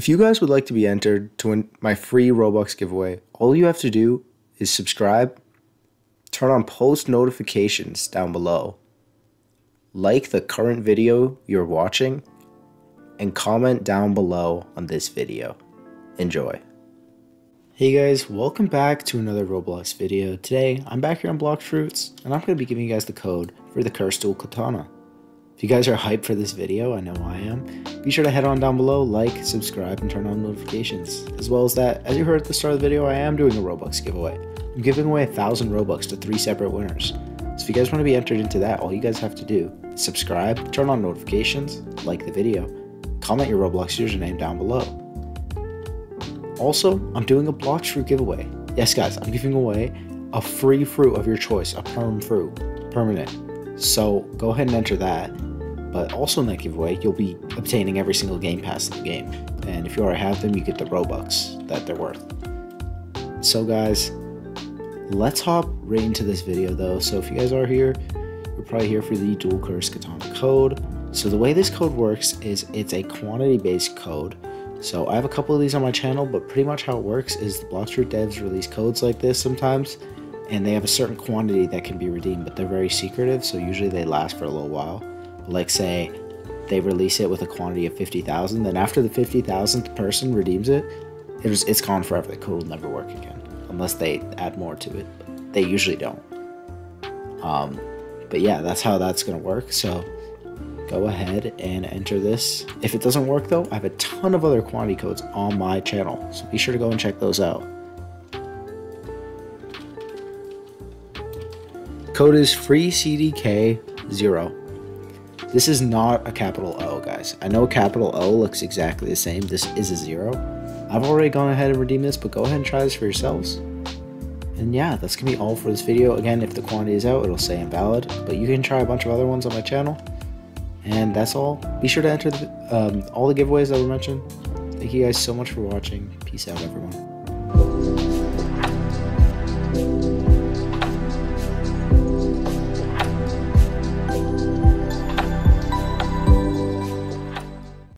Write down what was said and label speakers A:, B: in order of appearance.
A: If you guys would like to be entered to win my free Robux giveaway, all you have to do is subscribe, turn on post notifications down below, like the current video you're watching, and comment down below on this video. Enjoy. Hey guys, welcome back to another Roblox video. Today, I'm back here on Blox Fruits, and I'm going to be giving you guys the code for the Cursed Dual Katana. If you guys are hyped for this video, I know I am, be sure to head on down below, like, subscribe, and turn on notifications. As well as that, as you heard at the start of the video, I am doing a Robux giveaway. I'm giving away a thousand Robux to three separate winners. So if you guys want to be entered into that, all you guys have to do is subscribe, turn on notifications, like the video, comment your Roblox username down below. Also, I'm doing a Blox Fruit giveaway. Yes, guys, I'm giving away a free fruit of your choice, a perm fruit, permanent. So go ahead and enter that. But also in that giveaway, you'll be obtaining every single game pass in the game. And if you already have them, you get the Robux that they're worth. So guys, let's hop right into this video though. So if you guys are here, you're probably here for the Dual Curse Katana code. So the way this code works is it's a quantity-based code. So I have a couple of these on my channel, but pretty much how it works is the Fruit devs release codes like this sometimes, and they have a certain quantity that can be redeemed, but they're very secretive, so usually they last for a little while like say they release it with a quantity of 50,000, then after the 50,000th person redeems it, it's, it's gone forever. The code will never work again unless they add more to it. They usually don't. Um, but yeah, that's how that's going to work. So go ahead and enter this. If it doesn't work though, I have a ton of other quantity codes on my channel. So be sure to go and check those out. Code is free CDK 0. This is not a capital O, guys. I know capital O looks exactly the same. This is a zero. I've already gone ahead and redeemed this, but go ahead and try this for yourselves. And yeah, that's to be all for this video. Again, if the quantity is out, it'll say invalid, but you can try a bunch of other ones on my channel. And that's all. Be sure to enter the, um, all the giveaways that were mentioned. Thank you guys so much for watching. Peace out, everyone.